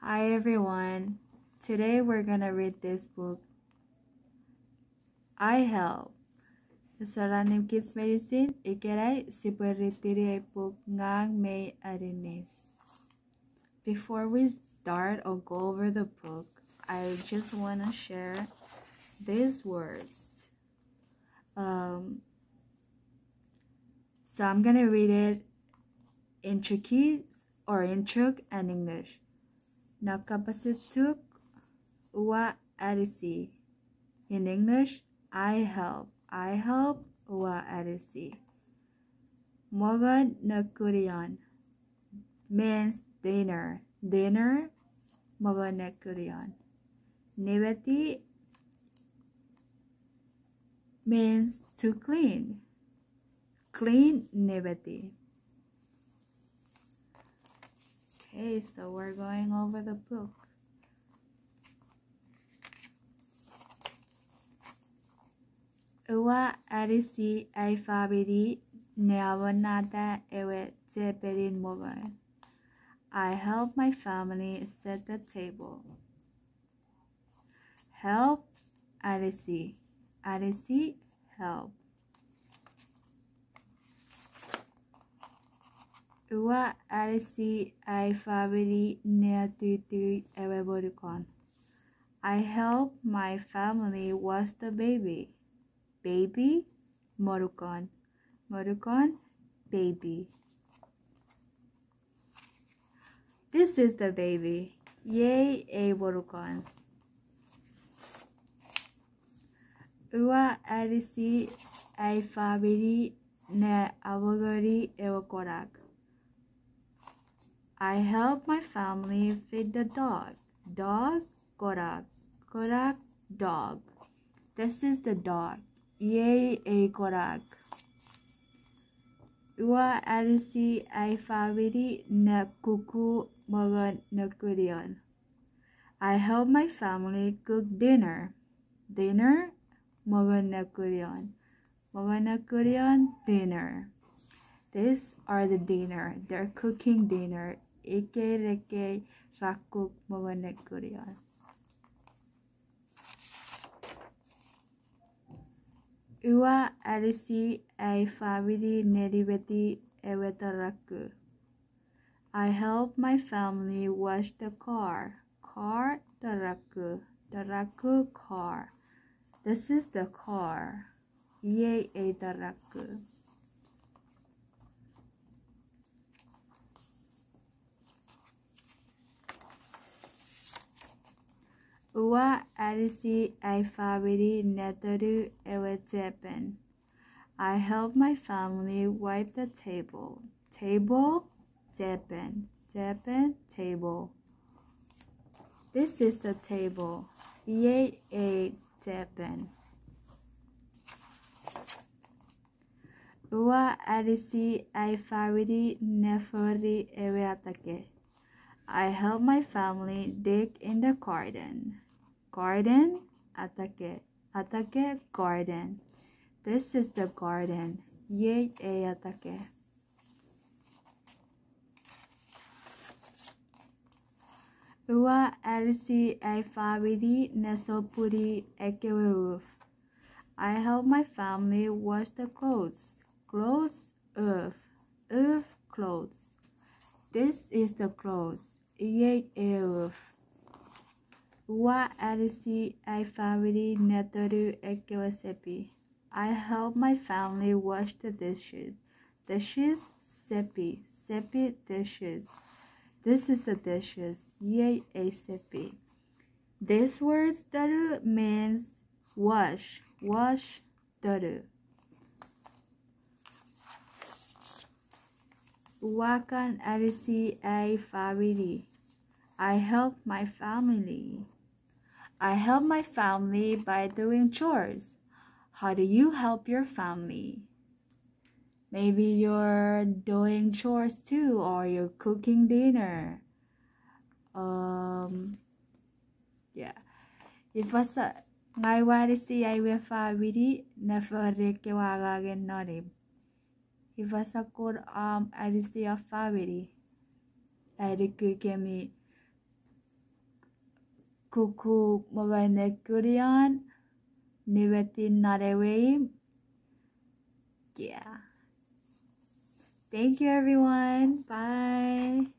Hi everyone. Today we're gonna read this book. I Help. Saranim Kids Medicine Ikerai Siperitiri book ngang may arines. Before we start or go over the book, I just wanna share these words. Um, so I'm gonna read it in Chuukese or in Chuuk and English. Nakapasituk wa arisi. In English, I help. I help wa arisi. Mogad nakurion means dinner. Dinner mogad nakurion. Niveti means to clean. Clean niveti. Okay, so we're going over the book. Uwa arisi alfabeti neavanata ewe teperin mogan. I help my family set the table. Help arisi. Arisi help. Uwa arisi alfabeti neatutu ewe borukon. I help my family wash the baby. Baby Morukon. Morukon baby. This is the baby. Yay a Morukon. Ua arisi alfabeti ne avogari ewakorak. I help my family feed the dog. Dog korak. Korak dog. This is the dog. Yay a korak. Ua arisi alfabeti na kuku magan nakurion. I help my family cook dinner. Dinner magan nakurion. Magan nakurion dinner. These are the dinner. They're cooking dinner. Ike reke rakuk magan nakurion. Ua arisi alfabeti neribeti ewetaraku. I help my family wash the car. Car taraku. Taraku car. This is the car. Ye e taraku. Ua arisi alfabeti netaru ewetepen. I help my family wipe the table. Table, tepen. Tepen, table. This is the table. Ye a tepen. Ua arisi alfabeti nefori eweatake. I help my family dig in the garden. Garden, atake, atake, garden. This is the garden. Ye e atake. Ua arisi alfabeti nesopuri ekeweuf. I help my family wash the clothes. Clothes, earth, earth, clothes. This is the clothes. Ye earth. Ua arisi alfabeti netaru ekewasepi. I help my family wash the dishes. Dishes, sepi. Sepi dishes. This is the dishes. Ye a sepi. This word daru means wash. Wash daru. Wakan arisi family. I help my family. I help my family by doing chores. How do you help your family? Maybe you're doing chores too, or you're cooking dinner. Um, yeah. Sa ngai wari si ai we fa wiri na fa re ke wa ga gen norim. If I sa kur um arisi a fa wiri. Kuku Mogaine Kurion Nivetin Narewe. Yeah. Thank you everyone. Bye.